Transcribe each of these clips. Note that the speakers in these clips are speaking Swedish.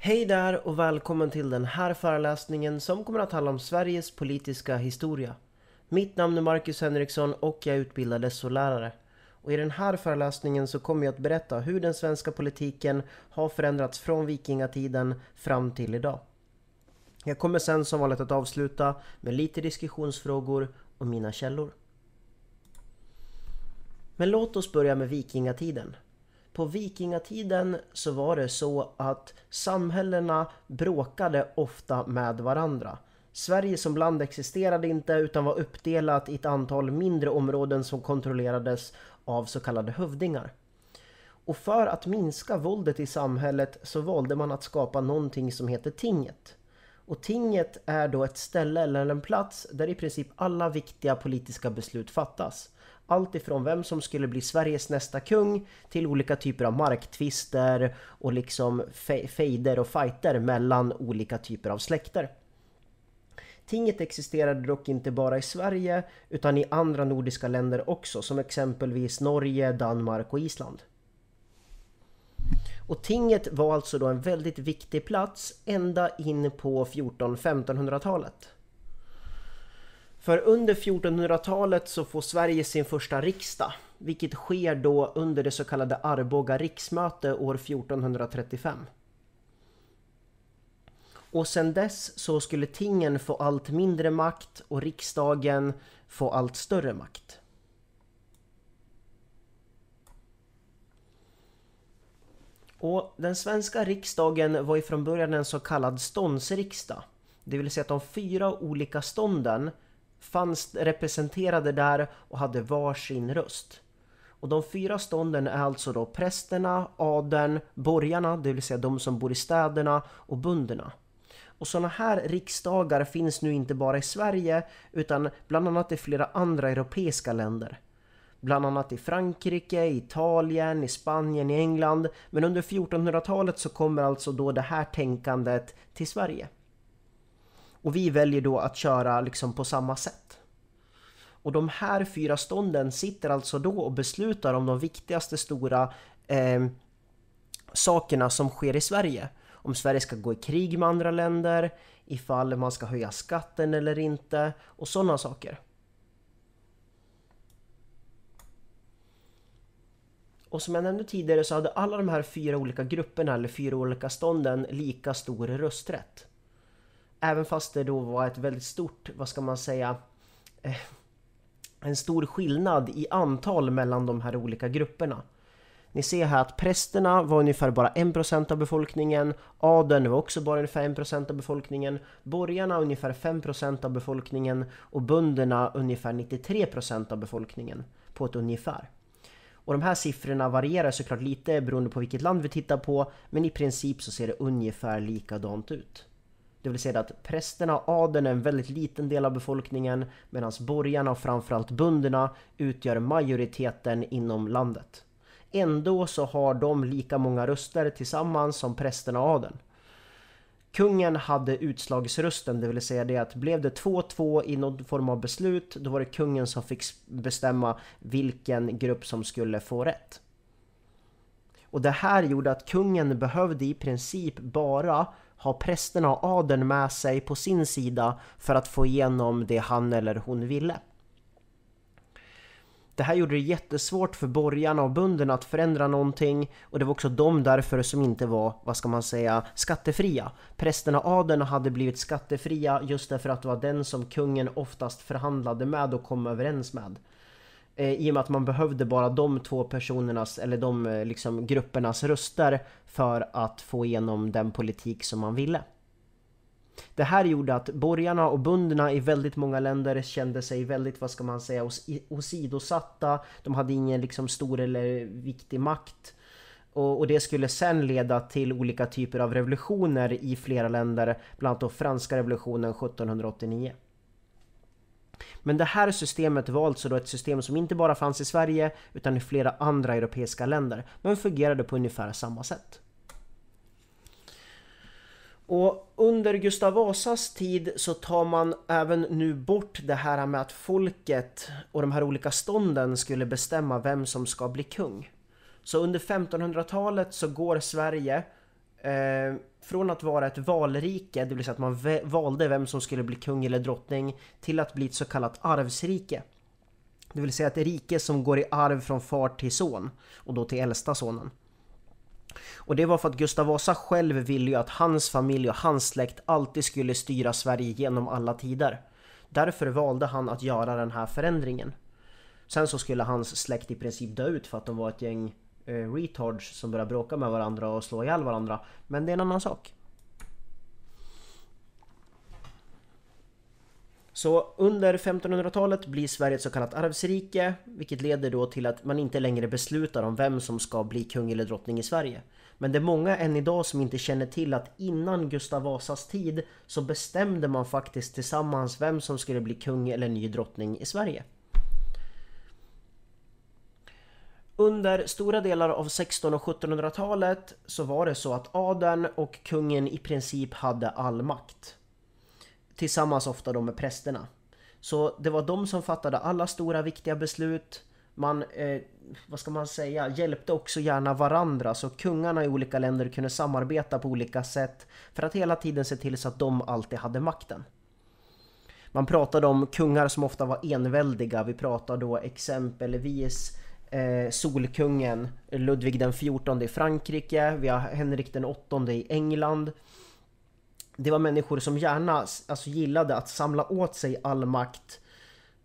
Hej där och välkommen till den här föreläsningen som kommer att handla om Sveriges politiska historia. Mitt namn är Marcus Henriksson och jag är utbildad SO-lärare. Och i den här föreläsningen så kommer jag att berätta hur den svenska politiken har förändrats från vikingatiden fram till idag. Jag kommer sen som vanligt att avsluta med lite diskussionsfrågor och mina källor. Men låt oss börja med vikingatiden. På vikingatiden så var det så att samhällena bråkade ofta med varandra. Sverige som land existerade inte utan var uppdelat i ett antal mindre områden som kontrollerades av så kallade hövdingar. Och för att minska våldet i samhället så valde man att skapa någonting som heter tinget. Och tinget är då ett ställe eller en plats där i princip alla viktiga politiska beslut fattas. Allt ifrån vem som skulle bli Sveriges nästa kung till olika typer av marktvister och liksom fejder och fighter mellan olika typer av släkter. Tinget existerade dock inte bara i Sverige utan i andra nordiska länder också som exempelvis Norge, Danmark och Island. Och tinget var alltså då en väldigt viktig plats ända in på 14-1500-talet. För under 1400-talet så får Sverige sin första riksdag, vilket sker då under det så kallade Arboga riksmöte år 1435. Och sen dess så skulle tingen få allt mindre makt och riksdagen få allt större makt. Och den svenska riksdagen var ju från början en så kallad ståndsriksdag. Det vill säga att de fyra olika stånden fanns representerade där och hade varsin röst. Och de fyra stånden är alltså då prästerna, adeln, borgarna, det vill säga de som bor i städerna och bunderna. Och sådana här riksdagar finns nu inte bara i Sverige utan bland annat i flera andra europeiska länder. Bland annat i Frankrike, Italien, i Spanien, i England. Men under 1400-talet så kommer alltså då det här tänkandet till Sverige. Och vi väljer då att köra liksom på samma sätt. Och de här fyra stånden sitter alltså då och beslutar om de viktigaste stora eh, sakerna som sker i Sverige. Om Sverige ska gå i krig med andra länder, ifall man ska höja skatten eller inte och sådana saker. Och som jag nämnde tidigare så hade alla de här fyra olika grupperna eller fyra olika stånden lika stor rösträtt. Även fast det då var ett väldigt stort, vad ska man säga, eh, en stor skillnad i antal mellan de här olika grupperna. Ni ser här att prästerna var ungefär bara 1% av befolkningen, adeln var också bara ungefär 1% av befolkningen, borgarna ungefär 5% av befolkningen och bönderna ungefär 93% av befolkningen på ett ungefär. Och de här siffrorna varierar såklart lite beroende på vilket land vi tittar på, men i princip så ser det ungefär likadant ut. Det vill säga att prästerna och adeln är en väldigt liten del av befolkningen medan borgarna och framförallt bönderna utgör majoriteten inom landet. Ändå så har de lika många röster tillsammans som prästerna och adeln. Kungen hade utslagsrösten, det vill säga det att blev det 2-2 i någon form av beslut, då var det kungen som fick bestämma vilken grupp som skulle få rätt. Och det här gjorde att kungen behövde i princip bara ha prästerna och adeln med sig på sin sida för att få igenom det han eller hon ville. Det här gjorde det jättesvårt för borgarna och bönderna att förändra någonting och det var också de därför som inte var, vad ska man säga, skattefria. Prästerna och adeln hade blivit skattefria just därför att det var den som kungen oftast förhandlade med och kom överens med. Eh, I och med att man behövde bara de två personernas, eller de eh, liksom, gruppernas röster för att få igenom den politik som man ville. Det här gjorde att borgarna och bunderna i väldigt många länder kände sig väldigt, vad ska man säga, åsidosatta. De hade ingen liksom stor eller viktig makt. Och, och, det skulle sen leda till olika typer av revolutioner i flera länder, bland annat då franska revolutionen 1789. Men det här systemet var alltså då ett system som inte bara fanns i Sverige utan i flera andra europeiska länder, men fungerade på ungefär samma sätt. Och under Gustav Vasas tid så tar man även nu bort det här med att folket och de här olika stånden skulle bestämma vem som ska bli kung. Så under 1500-talet så går Sverige Eh, från att vara ett valrike, det vill säga att man valde vem som skulle bli kung eller drottning, till att bli ett så kallat arvsrike. Det vill säga ett rike som går i arv från far till son och då till äldsta sonen. Och det var för att Gustav Vasa själv ville ju att hans familj och hans släkt alltid skulle styra Sverige genom alla tider. Därför valde han att göra den här förändringen. Sen så skulle hans släkt i princip dö ut för att de var ett gäng eh, retards som börjar bråka med varandra och slå ihjäl varandra. Men det är en annan sak. Så under 1500-talet blir Sverige ett så kallat arvsrike, vilket leder då till att man inte längre beslutar om vem som ska bli kung eller drottning i Sverige. Men det är många än idag som inte känner till att innan Gustav Vasas tid så bestämde man faktiskt tillsammans vem som skulle bli kung eller ny drottning i Sverige. Under stora delar av 1600 och 1700-talet så var det så att adeln och kungen i princip hade all makt. Tillsammans ofta då med prästerna. Så det var de som fattade alla stora viktiga beslut. Man, eh, vad ska man säga, hjälpte också gärna varandra så kungarna i olika länder kunde samarbeta på olika sätt för att hela tiden se till så att de alltid hade makten. Man pratade om kungar som ofta var enväldiga. Vi pratar då exempelvis eh, Solkungen Ludvig den XIV i Frankrike, vi har Henrik den VIII i England. Det var människor som gärna alltså, gillade att samla åt sig all makt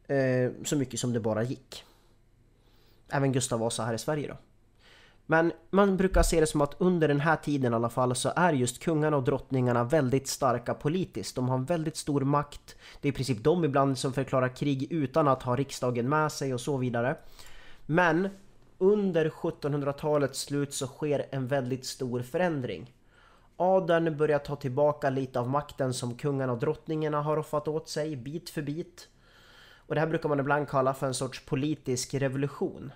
eh, så mycket som det bara gick. Även Gustav Vasa här i Sverige då. Men man brukar se det som att under den här tiden i alla fall så är just kungarna och drottningarna väldigt starka politiskt. De har en väldigt stor makt. Det är i princip de ibland som förklarar krig utan att ha riksdagen med sig och så vidare. Men under 1700-talets slut så sker en väldigt stor förändring. Adeln börjar ta tillbaka lite av makten som kungarna och drottningarna har roffat åt sig bit för bit. Och det här brukar man ibland kalla för en sorts politisk revolution.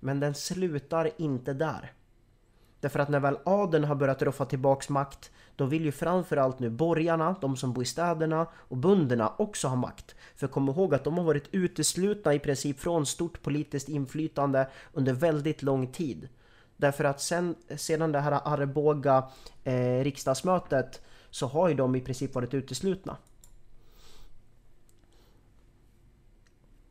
Men den slutar inte där. Därför att när väl adeln har börjat roffa tillbaks makt, då vill ju framförallt nu borgarna, de som bor i städerna och bönderna också ha makt. För kom ihåg att de har varit uteslutna i princip från stort politiskt inflytande under väldigt lång tid. Därför att sen, sedan det här Arboga eh, riksdagsmötet så har ju de i princip varit uteslutna.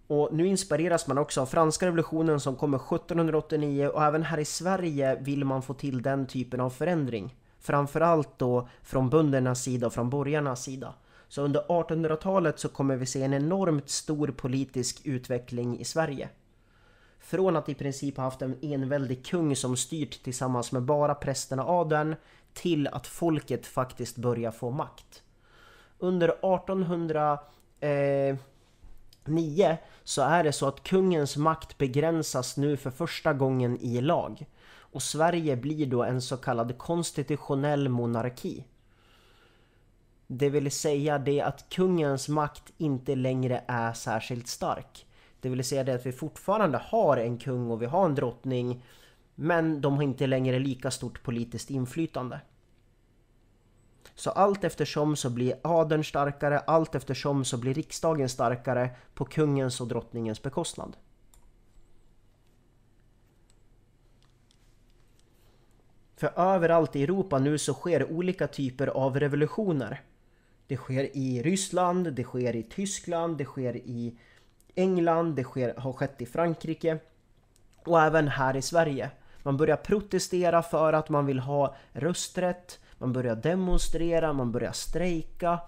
Och nu inspireras man också av franska revolutionen som kommer 1789 och även här i Sverige vill man få till den typen av förändring. Framförallt då från böndernas sida och från borgarnas sida. Så under 1800-talet så kommer vi se en enormt stor politisk utveckling i Sverige. Från att i princip ha haft en enväldig kung som styrt tillsammans med bara prästerna adeln till att folket faktiskt börjar få makt. Under 1800 eh, 9 så är det så att kungens makt begränsas nu för första gången i lag. Och Sverige blir då en så kallad konstitutionell monarki. Det vill säga det att kungens makt inte längre är särskilt stark. Det vill säga det att vi fortfarande har en kung och vi har en drottning men de har inte längre lika stort politiskt inflytande. Så allt eftersom så blir adeln starkare, allt eftersom så blir riksdagen starkare på kungens och drottningens bekostnad. För överallt i Europa nu så sker olika typer av revolutioner. Det sker i Ryssland, det sker i Tyskland, det sker i England, det sker, har skett i Frankrike och även här i Sverige. Man börjar protestera för att man vill ha rösträtt, man börjar demonstrera, man börjar strejka.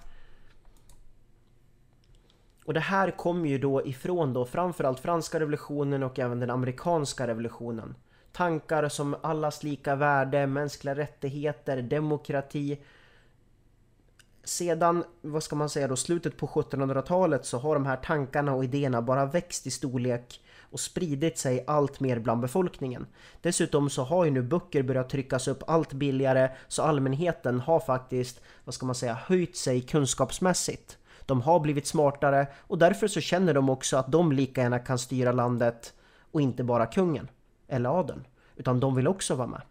Och det här kommer ju då ifrån då framförallt franska revolutionen och även den amerikanska revolutionen. Tankar som allas lika värde, mänskliga rättigheter, demokrati. Sedan, vad ska man säga då, slutet på 1700-talet så har de här tankarna och idéerna bara växt i storlek och spridit sig allt mer bland befolkningen. Dessutom så har ju nu böcker börjat tryckas upp allt billigare så allmänheten har faktiskt, vad ska man säga, höjt sig kunskapsmässigt. De har blivit smartare och därför så känner de också att de lika gärna kan styra landet och inte bara kungen eller adeln, utan de vill också vara med.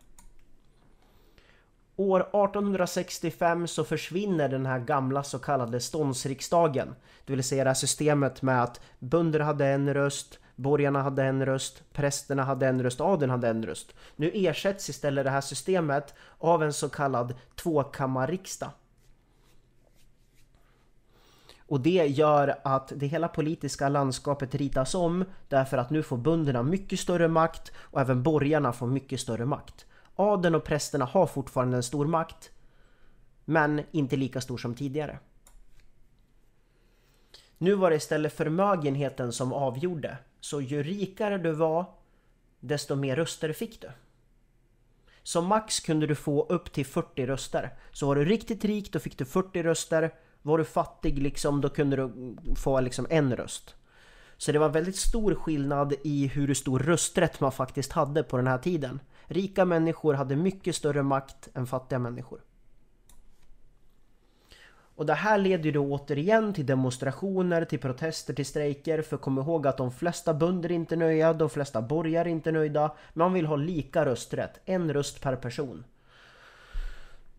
År 1865 så försvinner den här gamla så kallade ståndsriksdagen. Det vill säga det här systemet med att bönder hade en röst, Borgarna hade en röst, prästerna hade en röst, adeln hade en röst. Nu ersätts istället det här systemet av en så kallad tvåkammarriksdag. Och det gör att det hela politiska landskapet ritas om därför att nu får bönderna mycket större makt och även borgarna får mycket större makt. Adeln och prästerna har fortfarande en stor makt men inte lika stor som tidigare. Nu var det istället förmögenheten som avgjorde. Så ju rikare du var, desto mer röster fick du. Som max kunde du få upp till 40 röster. Så var du riktigt rik då fick du 40 röster. Var du fattig liksom då kunde du få liksom en röst. Så det var väldigt stor skillnad i hur stor rösträtt man faktiskt hade på den här tiden. Rika människor hade mycket större makt än fattiga människor. Och det här leder ju då återigen till demonstrationer, till protester, till strejker. För kom ihåg att de flesta bönder är inte nöjda, de flesta borgare är inte nöjda. Man vill ha lika rösträtt, en röst per person.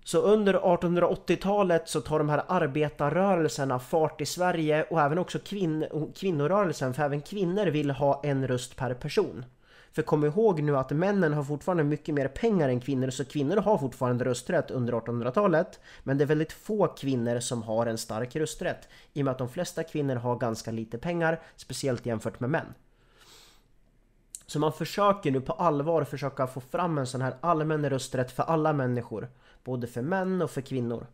Så under 1880-talet så tar de här arbetarrörelserna fart i Sverige och även också kvin kvinnorörelsen, för även kvinnor vill ha en röst per person. För kom ihåg nu att männen har fortfarande mycket mer pengar än kvinnor så kvinnor har fortfarande rösträtt under 1800-talet. Men det är väldigt få kvinnor som har en stark rösträtt i och med att de flesta kvinnor har ganska lite pengar, speciellt jämfört med män. Så man försöker nu på allvar försöka få fram en sån här allmän rösträtt för alla människor. Både för män och för kvinnor.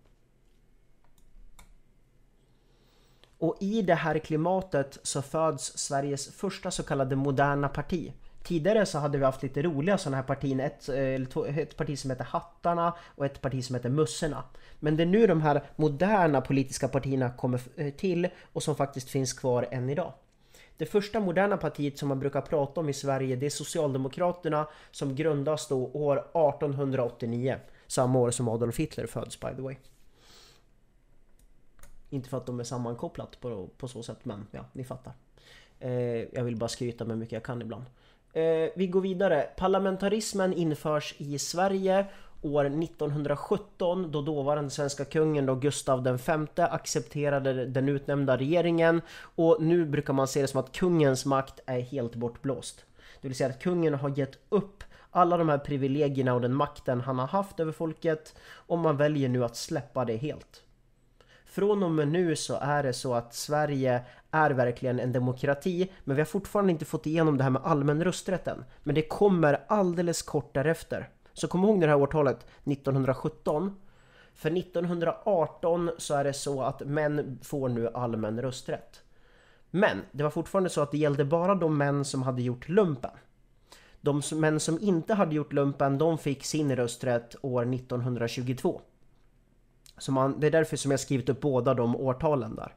Och i det här klimatet så föds Sveriges första så kallade moderna parti. Tidigare så hade vi haft lite roliga sådana här partier. Ett, eh, ett parti som heter Hattarna och ett parti som heter Mössorna. Men det är nu de här moderna politiska partierna kommer eh, till och som faktiskt finns kvar än idag. Det första moderna partiet som man brukar prata om i Sverige det är Socialdemokraterna som grundas då år 1889. Samma år som Adolf Hitler föds by the way. Inte för att de är sammankopplat på, på så sätt men ja, ni fattar. Eh, jag vill bara skryta med hur mycket jag kan ibland. Eh, vi går vidare. Parlamentarismen införs i Sverige år 1917 då dåvarande svenska kungen då Gustav V accepterade den utnämnda regeringen och nu brukar man se det som att kungens makt är helt bortblåst. Det vill säga att kungen har gett upp alla de här privilegierna och den makten han har haft över folket och man väljer nu att släppa det helt. Från och med nu så är det så att Sverige är verkligen en demokrati men vi har fortfarande inte fått igenom det här med allmän rösträtten. Men det kommer alldeles kort därefter. Så kom ihåg det här årtalet 1917. För 1918 så är det så att män får nu allmän rösträtt. Men det var fortfarande så att det gällde bara de män som hade gjort lumpen. De män som inte hade gjort lumpen, de fick sin rösträtt år 1922. Så man, det är därför som jag skrivit upp båda de årtalen där.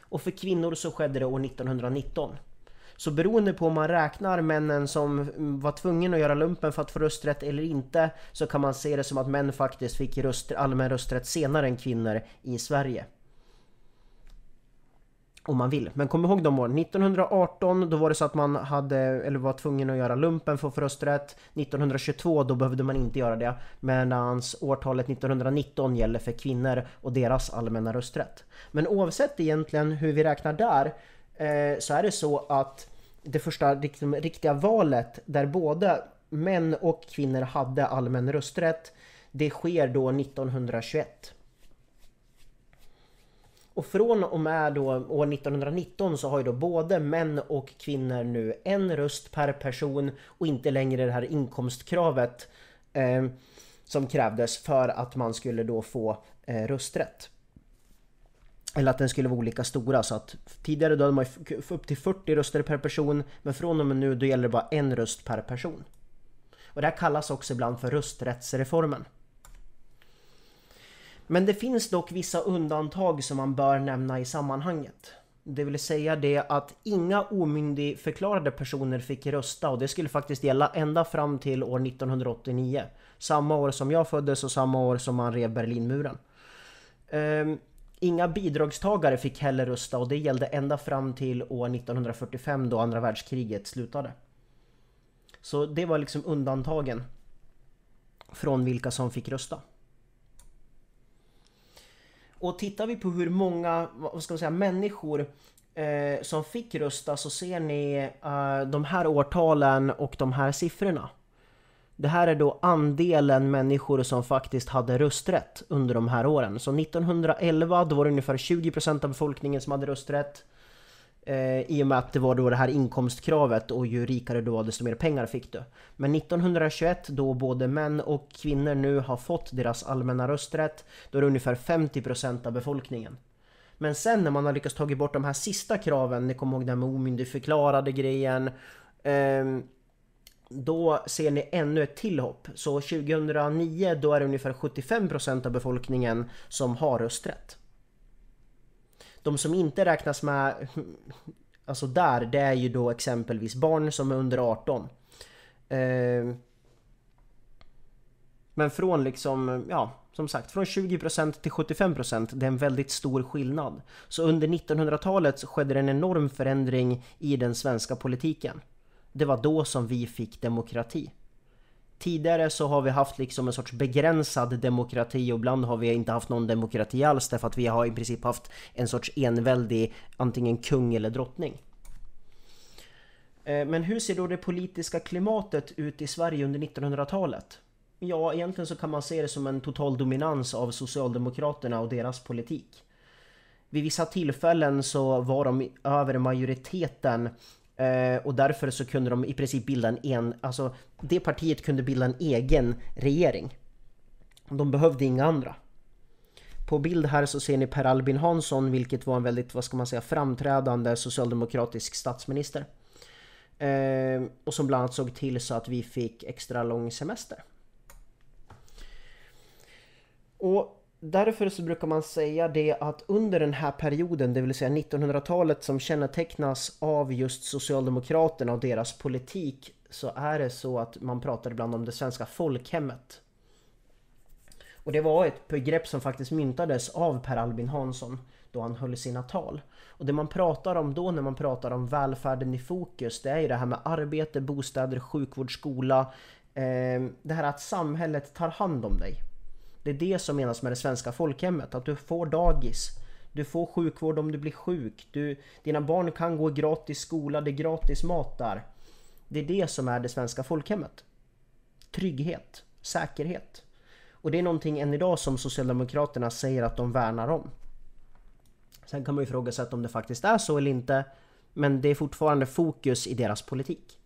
Och för kvinnor så skedde det år 1919. Så beroende på om man räknar männen som var tvungna att göra lumpen för att få rösträtt eller inte så kan man se det som att män faktiskt fick röst, allmän rösträtt senare än kvinnor i Sverige. Om man vill. Men kom ihåg de åren. 1918 då var det så att man hade, eller var tvungen att göra lumpen för att få rösträtt. 1922 då behövde man inte göra det. Medan årtalet 1919 gäller för kvinnor och deras allmänna rösträtt. Men oavsett egentligen hur vi räknar där eh, så är det så att det första liksom, riktiga valet där både män och kvinnor hade allmän rösträtt det sker då 1921. Och från och med då år 1919 så har ju då både män och kvinnor nu en röst per person och inte längre det här inkomstkravet eh, som krävdes för att man skulle då få eh, rösträtt. Eller att den skulle vara olika stora så att tidigare då hade man upp till 40 röster per person men från och med nu då gäller det bara en röst per person. Och det här kallas också ibland för rösträttsreformen. Men det finns dock vissa undantag som man bör nämna i sammanhanget. Det vill säga det att inga omyndigförklarade personer fick rösta och det skulle faktiskt gälla ända fram till år 1989. Samma år som jag föddes och samma år som man rev Berlinmuren. Um, inga bidragstagare fick heller rösta och det gällde ända fram till år 1945 då andra världskriget slutade. Så det var liksom undantagen från vilka som fick rösta. Och tittar vi på hur många vad ska man säga, människor eh, som fick rösta så ser ni eh, de här årtalen och de här siffrorna. Det här är då andelen människor som faktiskt hade rösträtt under de här åren. Så 1911 då var det ungefär 20% av befolkningen som hade rösträtt. Eh, I och med att det var då det här inkomstkravet och ju rikare du var desto mer pengar fick du. Men 1921 då både män och kvinnor nu har fått deras allmänna rösträtt, då är det ungefär 50% av befolkningen. Men sen när man har lyckats tagit bort de här sista kraven, ni kommer ihåg det här med omyndigförklarade grejen. Eh, då ser ni ännu ett tillhopp. Så 2009 då är det ungefär 75% av befolkningen som har rösträtt. De som inte räknas med Alltså där, det är ju då exempelvis barn som är under 18. Eh, men från liksom, ja, som sagt, från 20% till 75% det är en väldigt stor skillnad. Så under 1900-talet skedde det en enorm förändring i den svenska politiken. Det var då som vi fick demokrati. Tidigare så har vi haft liksom en sorts begränsad demokrati och ibland har vi inte haft någon demokrati alls därför att vi har i princip haft en sorts enväldig antingen kung eller drottning. Eh, men hur ser då det politiska klimatet ut i Sverige under 1900-talet? Ja, egentligen så kan man se det som en total dominans av Socialdemokraterna och deras politik. Vid vissa tillfällen så var de över majoriteten Eh, och därför så kunde de i princip bilda en, en... Alltså det partiet kunde bilda en egen regering. De behövde inga andra. På bild här så ser ni Per Albin Hansson vilket var en väldigt, vad ska man säga, framträdande socialdemokratisk statsminister. Eh, och som bland annat såg till så att vi fick extra lång semester. Och Därför så brukar man säga det att under den här perioden, det vill säga 1900-talet som kännetecknas av just Socialdemokraterna och deras politik så är det så att man pratar ibland om det svenska folkhemmet. Och det var ett begrepp som faktiskt myntades av Per Albin Hansson då han höll sina tal. Och det man pratar om då när man pratar om välfärden i fokus det är ju det här med arbete, bostäder, sjukvård, skola. Eh, det här att samhället tar hand om dig. Det är det som menas med det svenska folkhemmet. Att du får dagis. Du får sjukvård om du blir sjuk. Du, dina barn kan gå gratis skola, det är gratis mat där. Det är det som är det svenska folkhemmet. Trygghet, säkerhet. Och det är någonting än idag som Socialdemokraterna säger att de värnar om. Sen kan man ju ifrågasätta om det faktiskt är så eller inte. Men det är fortfarande fokus i deras politik.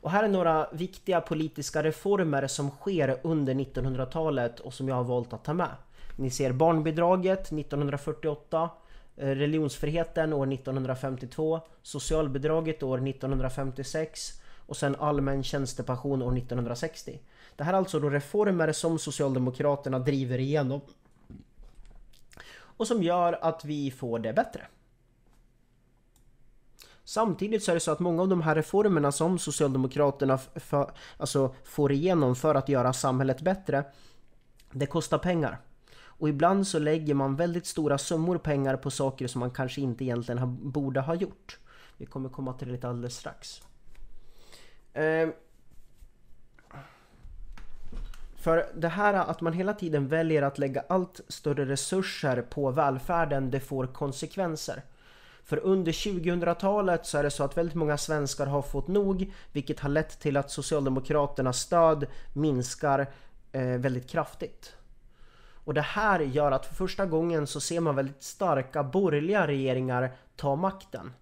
Och här är några viktiga politiska reformer som sker under 1900-talet och som jag har valt att ta med. Ni ser barnbidraget 1948, eh, religionsfriheten år 1952, socialbidraget år 1956 och sen allmän tjänstepension år 1960. Det här är alltså då reformer som Socialdemokraterna driver igenom och som gör att vi får det bättre. Samtidigt så är det så att många av de här reformerna som Socialdemokraterna för, alltså får igenom för att göra samhället bättre, det kostar pengar. Och ibland så lägger man väldigt stora summor pengar på saker som man kanske inte egentligen ha, borde ha gjort. Vi kommer komma till det lite alldeles strax. Eh, för det här att man hela tiden väljer att lägga allt större resurser på välfärden, det får konsekvenser. För under 2000-talet så är det så att väldigt många svenskar har fått nog vilket har lett till att Socialdemokraternas stöd minskar eh, väldigt kraftigt. Och det här gör att för första gången så ser man väldigt starka borgerliga regeringar ta makten.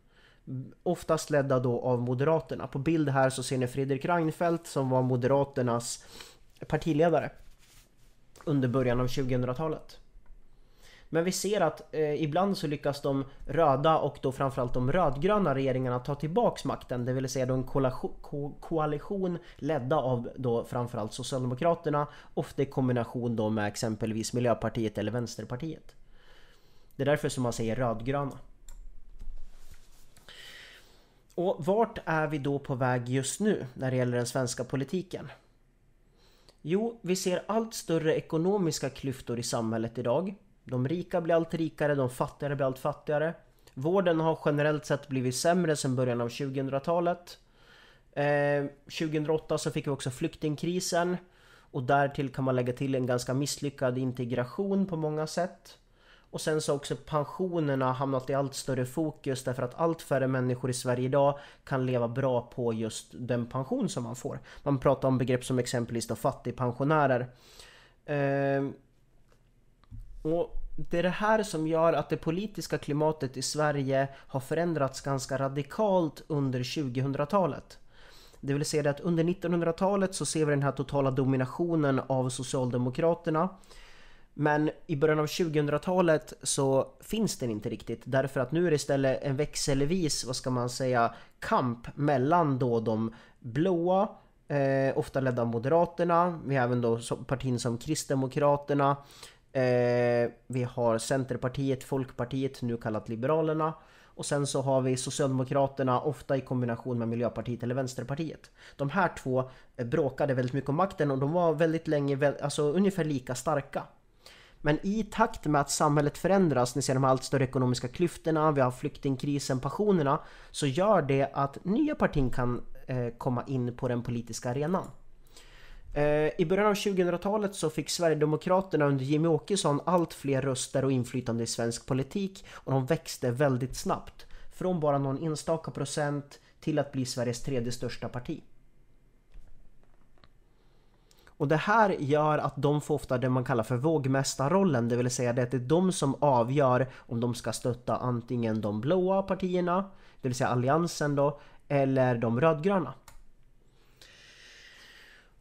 Oftast ledda då av Moderaterna. På bild här så ser ni Fredrik Reinfeldt som var Moderaternas partiledare under början av 2000-talet. Men vi ser att eh, ibland så lyckas de röda och då framförallt de rödgröna regeringarna ta tillbaks makten. Det vill säga då en ko koalition ledda av då framförallt Socialdemokraterna. Ofta i kombination då med exempelvis Miljöpartiet eller Vänsterpartiet. Det är därför som man säger rödgröna. Och vart är vi då på väg just nu när det gäller den svenska politiken? Jo, vi ser allt större ekonomiska klyftor i samhället idag. De rika blir allt rikare, de fattigare blir allt fattigare. Vården har generellt sett blivit sämre sedan början av 2000-talet. Eh, 2008 så fick vi också flyktingkrisen. Och därtill kan man lägga till en ganska misslyckad integration på många sätt. Och sen så har också pensionerna hamnat i allt större fokus därför att allt färre människor i Sverige idag kan leva bra på just den pension som man får. Man pratar om begrepp som exempelvis då fattigpensionärer. Eh, och det är det här som gör att det politiska klimatet i Sverige har förändrats ganska radikalt under 2000-talet. Det vill säga att under 1900-talet så ser vi den här totala dominationen av Socialdemokraterna. Men i början av 2000-talet så finns den inte riktigt därför att nu är det istället en växelvis, vad ska man säga, kamp mellan då de blåa, eh, ofta ledda av Moderaterna, vi har även då partier som Kristdemokraterna, eh, vi har Centerpartiet, Folkpartiet, nu kallat Liberalerna och sen så har vi Socialdemokraterna, ofta i kombination med Miljöpartiet eller Vänsterpartiet. De här två eh, bråkade väldigt mycket om makten och de var väldigt länge, alltså ungefär lika starka. Men i takt med att samhället förändras, ni ser de allt större ekonomiska klyftorna, vi har flyktingkrisen, passionerna, så gör det att nya partier kan eh, komma in på den politiska arenan. Eh, I början av 2000-talet så fick Sverigedemokraterna under Jimmy Åkesson allt fler röster och inflytande i svensk politik och de växte väldigt snabbt. Från bara någon enstaka procent till att bli Sveriges tredje största parti. Och det här gör att de får ofta det man kallar för vågmästarrollen, det vill säga det är de som avgör om de ska stötta antingen de blåa partierna, det vill säga alliansen då, eller de rödgröna.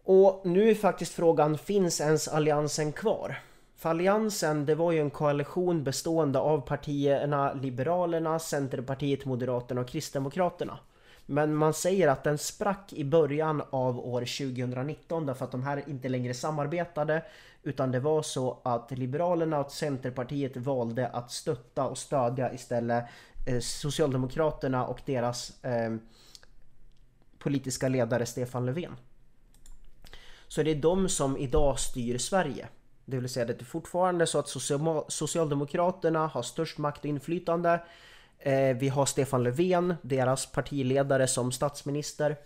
Och nu är faktiskt frågan, finns ens alliansen kvar? För alliansen, det var ju en koalition bestående av partierna Liberalerna, Centerpartiet, Moderaterna och Kristdemokraterna. Men man säger att den sprack i början av år 2019 därför att de här inte längre samarbetade utan det var så att Liberalerna och Centerpartiet valde att stötta och stödja istället eh, Socialdemokraterna och deras eh, politiska ledare Stefan Löfven. Så det är de som idag styr Sverige. Det vill säga det är fortfarande så att Socialdemokraterna har störst makt och inflytande Eh, vi har Stefan Löfven, deras partiledare, som statsminister.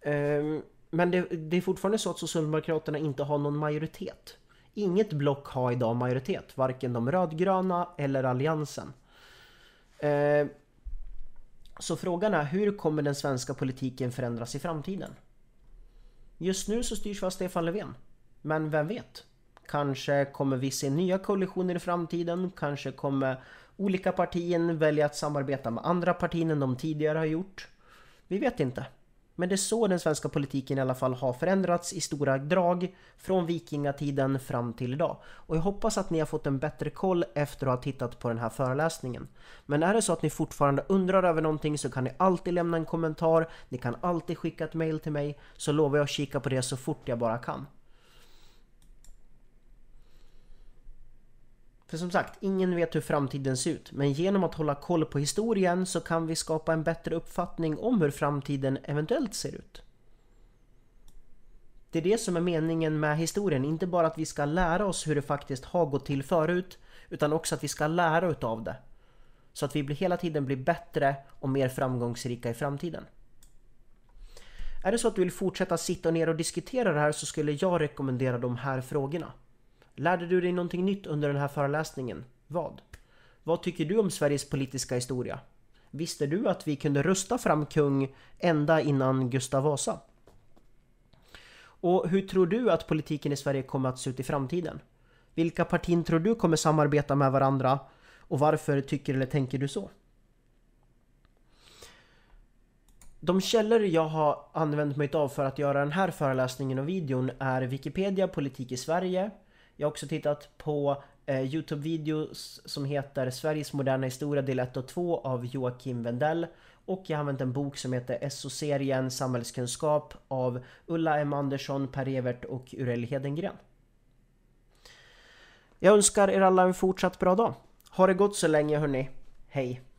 Eh, men det, det, är fortfarande så att Socialdemokraterna inte har någon majoritet. Inget block har idag majoritet, varken de rödgröna eller Alliansen. Eh, så frågan är, hur kommer den svenska politiken förändras i framtiden? Just nu så styrs vi av Stefan Löfven. Men vem vet? Kanske kommer vi se nya koalitioner i framtiden, kanske kommer olika partier välja att samarbeta med andra partier än de tidigare har gjort. Vi vet inte. Men det är så den svenska politiken i alla fall har förändrats i stora drag från vikingatiden fram till idag. Och jag hoppas att ni har fått en bättre koll efter att ha tittat på den här föreläsningen. Men är det så att ni fortfarande undrar över någonting så kan ni alltid lämna en kommentar, ni kan alltid skicka ett mail till mig så lovar jag att kika på det så fort jag bara kan. För som sagt, ingen vet hur framtiden ser ut, men genom att hålla koll på historien så kan vi skapa en bättre uppfattning om hur framtiden eventuellt ser ut. Det är det som är meningen med historien, inte bara att vi ska lära oss hur det faktiskt har gått till förut, utan också att vi ska lära utav det. Så att vi hela tiden blir bättre och mer framgångsrika i framtiden. Är det så att du vill fortsätta sitta ner och diskutera det här så skulle jag rekommendera de här frågorna. Lärde du dig någonting nytt under den här föreläsningen? Vad? Vad tycker du om Sveriges politiska historia? Visste du att vi kunde rösta fram kung ända innan Gustav Vasa? Och hur tror du att politiken i Sverige kommer att se ut i framtiden? Vilka partier tror du kommer samarbeta med varandra? Och varför tycker eller tänker du så? De källor jag har använt mig av för att göra den här föreläsningen och videon är Wikipedia Politik i Sverige, jag har också tittat på eh, Youtube-videos som heter Sveriges moderna historia del 1 och 2 av Joakim Wendell. Och jag har använt en bok som heter SO-serien Samhällskunskap av Ulla M Andersson, Per Evert och Urell Hedengren. Jag önskar er alla en fortsatt bra dag. Ha det gott så länge hörni. Hej!